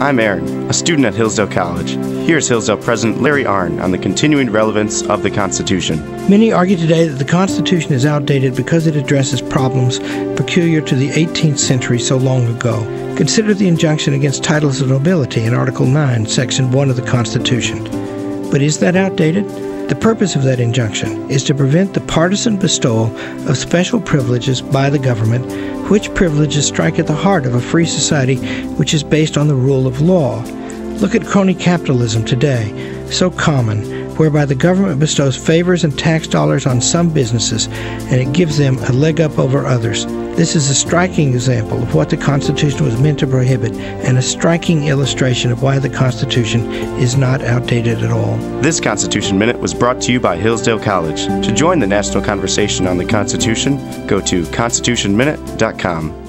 I'm Aaron, a student at Hillsdale College. Here's Hillsdale President Larry Arnn on the continuing relevance of the Constitution. Many argue today that the Constitution is outdated because it addresses problems peculiar to the 18th century so long ago. Consider the injunction against titles of nobility in Article 9, Section 1 of the Constitution. But is that outdated? The purpose of that injunction is to prevent the partisan bestowal of special privileges by the government, which privileges strike at the heart of a free society which is based on the rule of law. Look at crony capitalism today, so common, whereby the government bestows favors and tax dollars on some businesses and it gives them a leg up over others. This is a striking example of what the Constitution was meant to prohibit and a striking illustration of why the Constitution is not outdated at all. This Constitution Minute was brought to you by Hillsdale College. To join the national conversation on the Constitution, go to constitutionminute.com.